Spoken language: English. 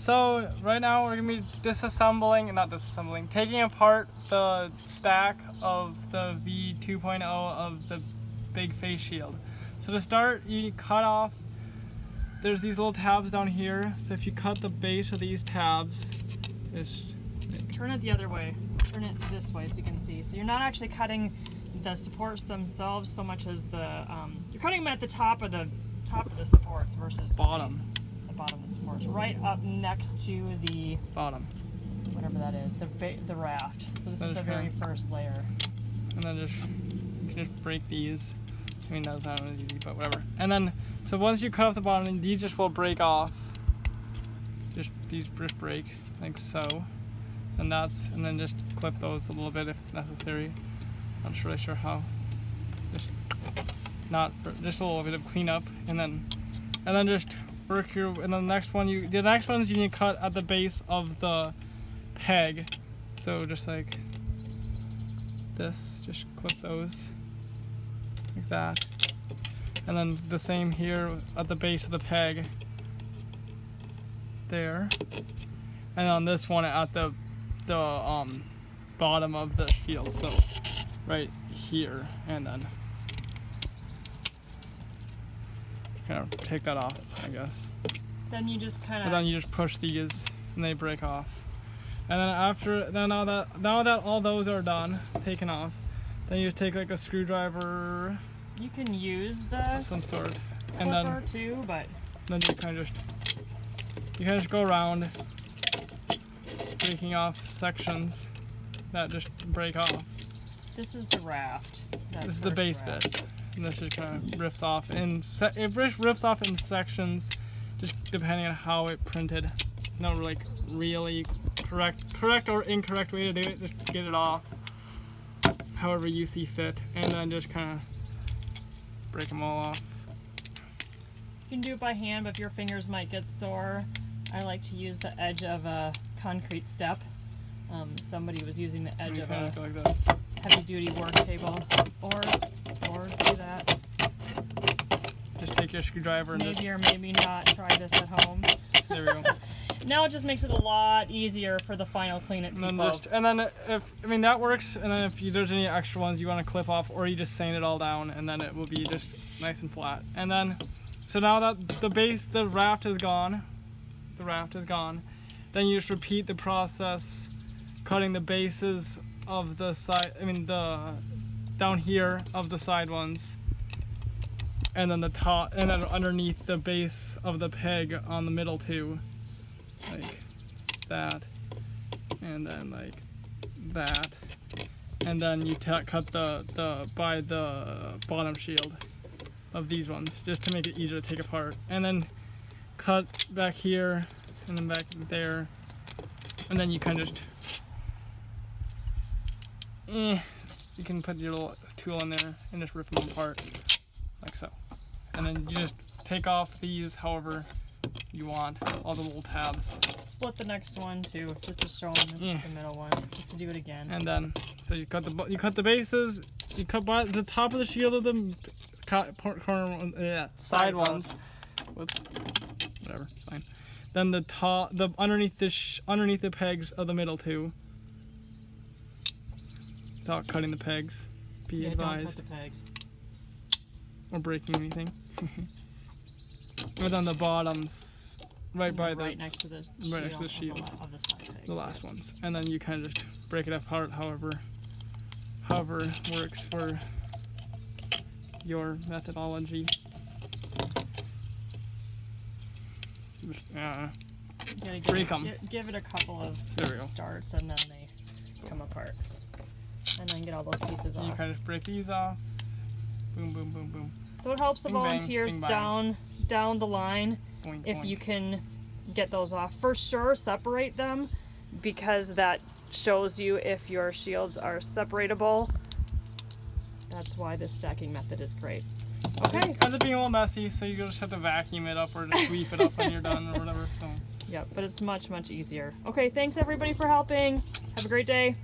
So right now we're gonna be disassembling, not disassembling, taking apart the stack of the V 2.0 of the big face shield. So to start, you cut off, there's these little tabs down here. So if you cut the base of these tabs, just Turn it the other way. Turn it this way so you can see. So you're not actually cutting the supports themselves so much as the um, you're cutting them at the top of the top of the supports versus the Bottom. base, the bottom of the supports, right up next to the bottom. whatever that is, the the raft. So this So is the very first layer. and then just you can just break these. I mean that's not really easy, but whatever. And then so once you cut off the bottom, these just will break off. Just these just break like so, and that's and then just clip those a little bit if necessary. I'm not really sure how. Just not just a little bit of cleanup, and then and then just work and the next one you the next ones you need to cut at the base of the peg. So just like this, just clip those like that. And then the same here at the base of the peg. There. And on this one at the the um bottom of the shield. So right here and then kind of take that off, guess. Then you just kind But then you just push these and they break off. And then after then now that now that all those are done, taken off, then you just take like a screwdriver you can use of the some sort. And then too, but then you kind of just you kind of just go around breaking off sections that just break off. this is the raft. This is the base raft. bit. And this just kind of riffs off in se- it riff- riffs off in sections, just depending on how it printed. No like really correct correct or incorrect way to do it. Just get it off, however you see fit, and then just kind of break them all off. You can do it by hand, but if your fingers might get sore, I like to use the edge of a concrete step. Um, somebody was using the edge of a like. Heavy duty work table, or or do that. Just take your screwdriver and Maybe or maybe not try this at home. there we go. Now it just makes it a lot easier for the final clean it And then just and then if I mean that works, and then if you, there's any extra ones you want to clip off, or you just sand it all down, and then it will be just nice and flat. And then, so now that the base, the raft is gone, the raft is gone, then you just repeat the process, cutting the bases of the side. I mean the down here of the side ones. And then the top, and then underneath the base of the peg on the middle two like that and then like that and then you cut the the by the bottom shield of these ones just to make it easier to take apart and then cut back here and then back there and then you of just eh, you can put your little tool in there and just rip them apart like so and then you just take off these however you want all the little tabs Split the next one too, just to show them Yeah. the middle one, just to do it again. and then so you cut the you cut the bases, you cut by the top of the shield of the co- corner one- yeah side ones. Whoops, whatever, fine. Then the top, the underneath the sh- underneath the pegs of the middle two. Without cutting the pegs, be yeah, don't cut advised, the pegs. or breaking anything. and on the bottoms, right by the right next to the right next to the shield shield. Of the, of the side pegs. the last ones, and then you kind of just break it apart, however, however works for your methodology. Uh, give break it, 'em. gi- Give it a couple of There we go. starts and then they come apart. And then get all those pieces and you kind of break these off. Boom, boom, boom, boom. So it helps the Bing, bang, volunteers bing, down down the line Boink, if boink. you can get those off. For sure, separate them because that shows you if your shields are separatable. That's why this stacking method is great. Okay. It ends up being a little messy, so you just have to vacuum it up or just sweep it up when you're done or whatever. So. Yep, but it's much, much easier. Okay, thanks everybody for helping. Have a great day.